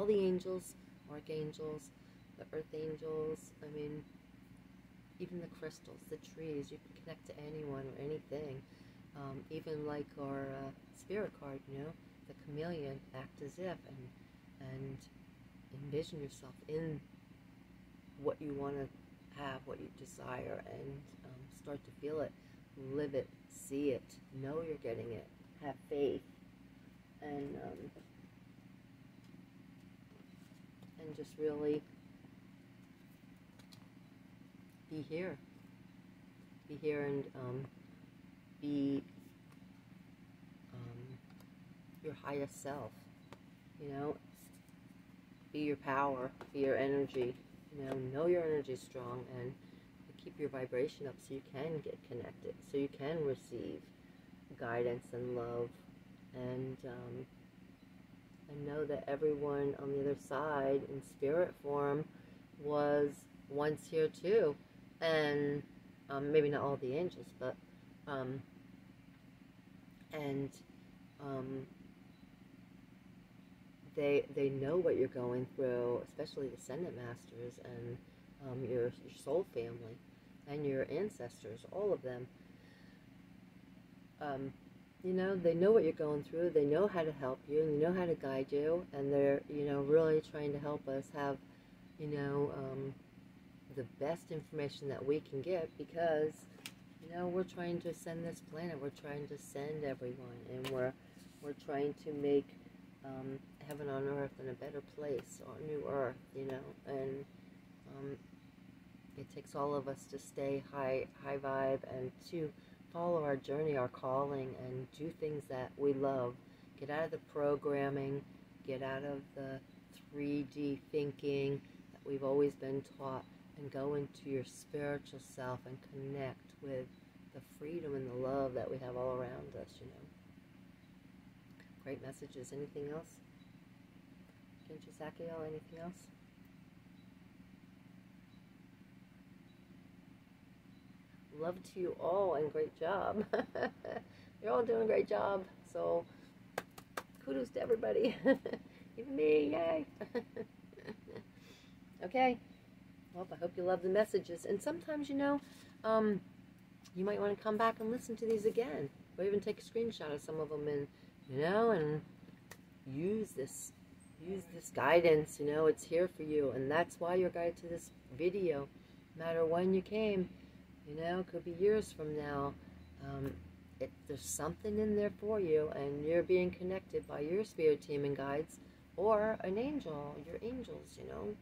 all the angels, archangels, the earth angels. I mean, even the crystals, the trees. You can connect to anyone or anything. Um, even like our uh, spirit card, you know, the chameleon, act as if and and envision yourself in what you want to have, what you desire, and um, start to feel it, live it, see it, know you're getting it, have faith, and um, and just really be here, be here, and um, be um, your highest self. You know, be your power, be your energy. You know, know your energy is strong and keep your vibration up so you can get connected, so you can receive guidance and love, and um, and know that everyone on the other side in spirit form was once here too, and um, maybe not all the angels, but um, and um, they they know what you're going through, especially the Ascended Masters and um, your your soul family and your ancestors, all of them. Um, you know, they know what you're going through. They know how to help you, and they know how to guide you, and they're you know really trying to help us have, you know, um, the best information that we can get because you know we're trying to send this planet. We're trying to send everyone, and we're we're trying to make um, heaven on earth and a better place, or new earth, you know, and um, it takes all of us to stay high, high vibe and to follow our journey, our calling, and do things that we love. Get out of the programming, get out of the 3D thinking that we've always been taught, and go into your spiritual self and connect with the freedom and the love that we have all around us, you know. Great messages. Anything else? Kenji Sakiel, anything else? Love to you all and great job. You're all doing a great job. So kudos to everybody. Even me, yay. okay. Well, I hope you love the messages. And sometimes, you know, um, you might want to come back and listen to these again. Or even take a screenshot of some of them and, you know, and use this use this guidance you know it's here for you and that's why you're guided to this video no matter when you came you know it could be years from now. Um, it, there's something in there for you and you're being connected by your spirit team and guides or an angel your angels you know.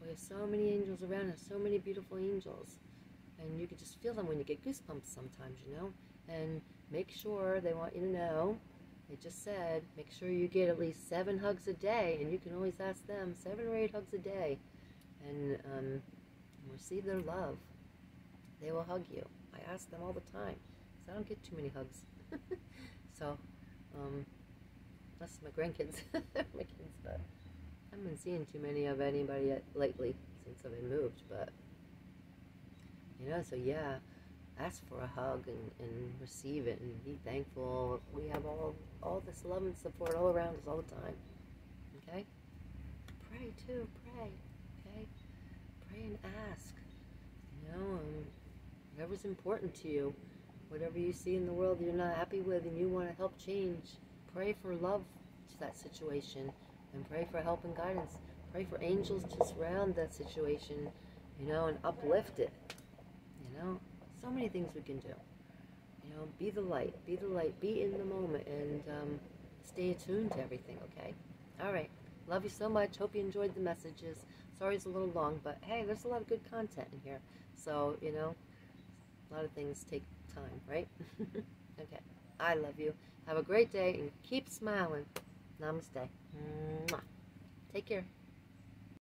We have so many angels around us so many beautiful angels. And you can just feel them when you get goosebumps sometimes you know. And make sure they want you to know they just said make sure you get at least seven hugs a day, and you can always ask them seven or eight hugs a day, and um, receive their love. They will hug you. I ask them all the time, because I don't get too many hugs. so, um, unless my grandkids, my kids, but I haven't seeing too many of anybody yet lately since I've been moved. But you know, so yeah ask for a hug and, and receive it and be thankful. We have all all this love and support all around us all the time. Okay? Pray too, pray. Okay? Pray and ask. Whatever's important to you, whatever you see in the world you're not happy with and you want to help change, pray for love to that situation and pray for help and guidance. Pray for angels to surround that situation, you know, and uplift it. You know, so many things we can do. You know, be the light, be the light, be in the moment, and um, stay attuned to everything, okay? All right. Love you so much. Hope you enjoyed the messages. Sorry it's a little long, but hey, there's a lot of good content in here. So, you know, a lot of things take time, right? okay. I love you. Have a great day and keep smiling. Namaste. Mwah. Take care.